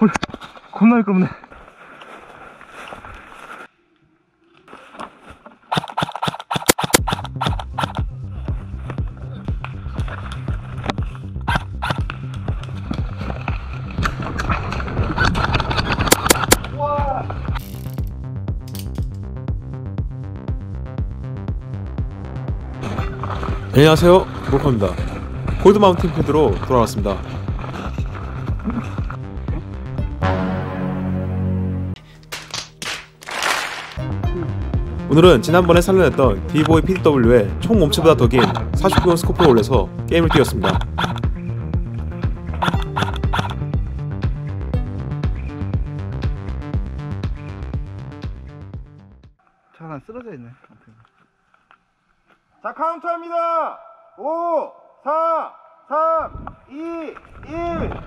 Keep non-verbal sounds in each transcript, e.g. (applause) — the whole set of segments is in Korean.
헐, 겁나 미끄럽네. 안녕하세요. 모카입니다. 골드 마운틴 패드로 돌아왔습니다 오늘은 지난번에 살려냈던 디보이 PDW의 총 몸체보다 더 긴 49경 스코프를 올려서 게임을 뛰었습니다. 차가 쓰러져 있네. 자 카운트합니다. 5 4 3 2 1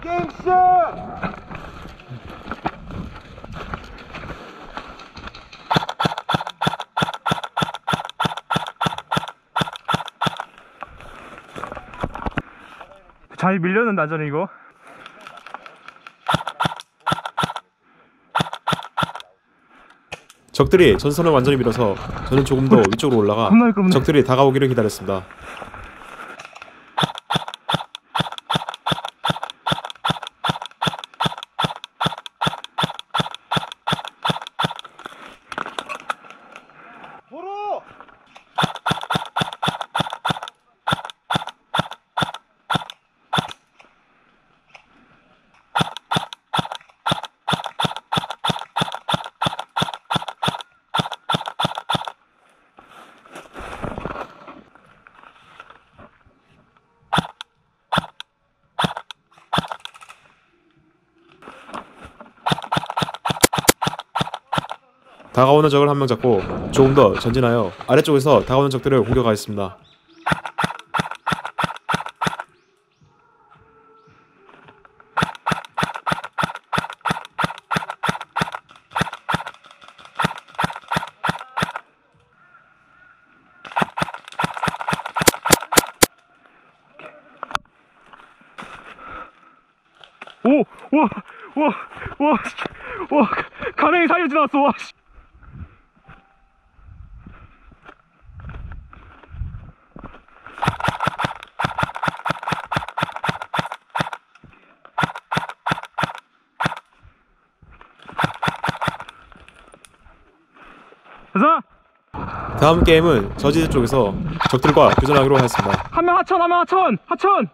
게임 시작 잘 밀렸는데 완전히 이거. 적들이 전선을 완전히 밀어서 저는 조금 더 위쪽으로 올라가 겁나 미끄럽네. 적들이 다가오기를 기다렸습니다 도로 다가오는 적을 한 명 잡고 조금 더 전진하여 아래쪽에서 다가오는 적들을 공격하였습니다 오, 와, 와, 와, 씨. 와, 가랭이 사이로 지나왔어, 와, 씨. 가자! 다음 게임은 저지대 쪽에서 적들과 교전하기로 하였습니다 한 명 하천, 한 명 하천! 하천!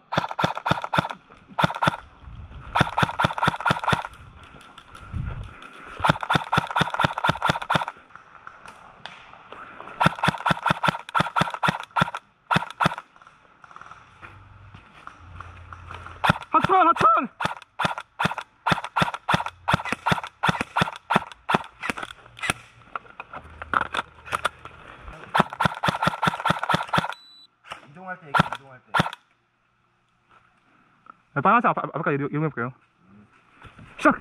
하천, 하천! 빨간색 앞, 앞, 앞까지 이용- 이용해볼게요. 시작!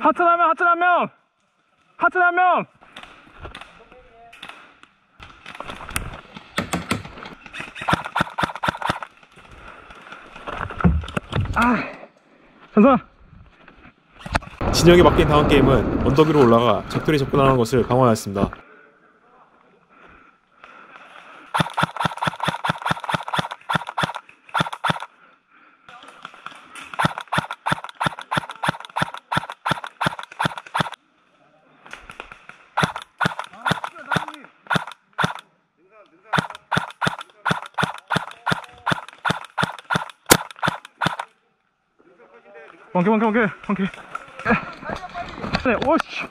하천 한 명, 하천 한 명! 하천 한 명! 아, 전사! 진영이 바뀐 다음 게임은 언덕 위로 올라가 적들이 접근하는 것을 방어하였습니다. 원개 원개 원개 원개 네 오씨.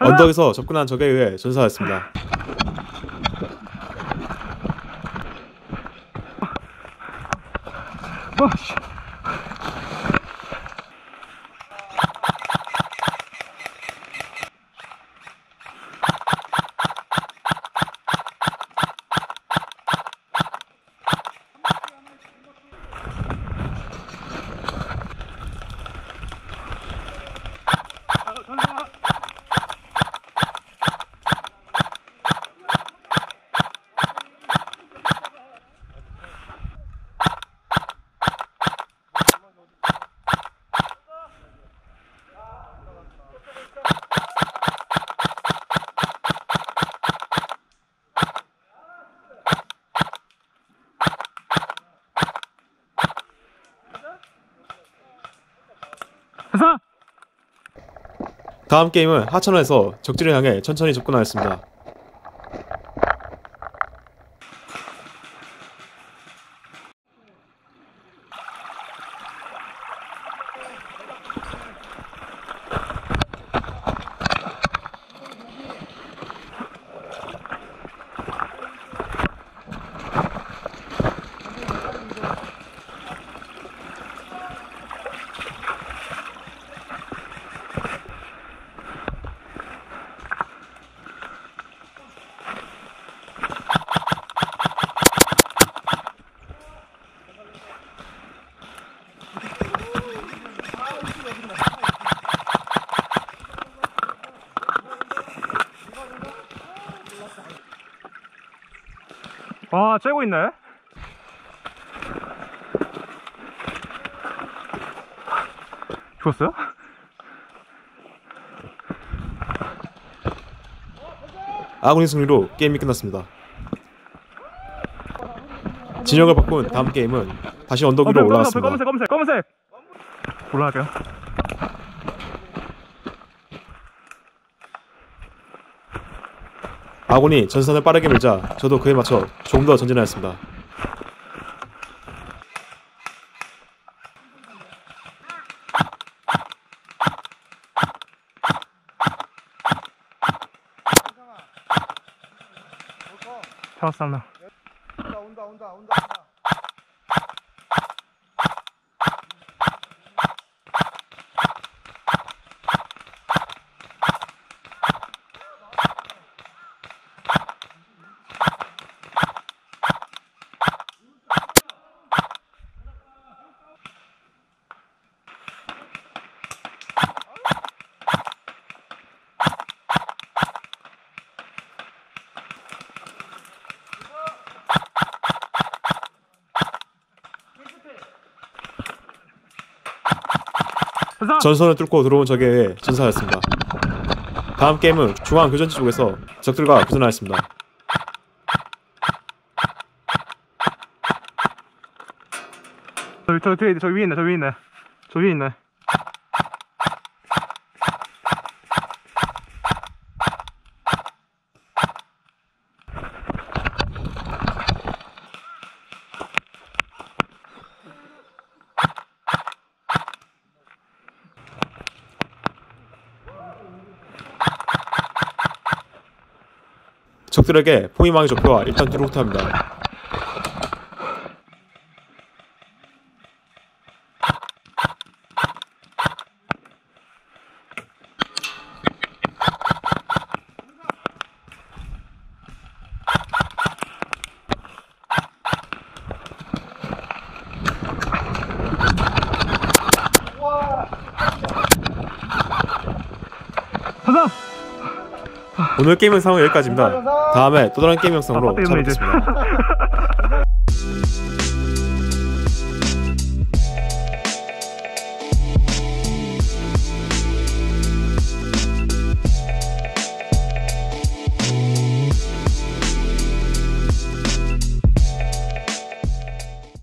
언덕에서 접근한 적에 의해 전사하였습니다. 오씨 다음 게임은 하천에서 적지를 향해 천천히 접근하였습니다. 아 쬐고 있네 죽었어요? 아군의 승리로 게임이 끝났습니다. 진영을 바꾼 다음 게임은 다시 언덕 위로 검은색 올라갔습니다. 검은색 검은색 검은색 올라갈게요 아군이 전선을 빠르게 밀자 저도 그에 맞춰 조금 더 전진하였습니다. 잡았어 한명 온다 온다 온다 온다. 전선을 뚫고 들어온 적에 의해 전사하였습니다. 다음 게임은 중앙 교전지 쪽에서 적들과 교전하였습니다. 저, 저 뒤에 저 위에 있네 저 위에 있네 저 위에 있네 적들에게 포위망의 적표와 일단 뒤로 후퇴합니다. 오늘 게임은 상황 여기까지입니다. 다음에 또 다른 게임 영상으로 아. 찾아뵙겠습니다. (laughs)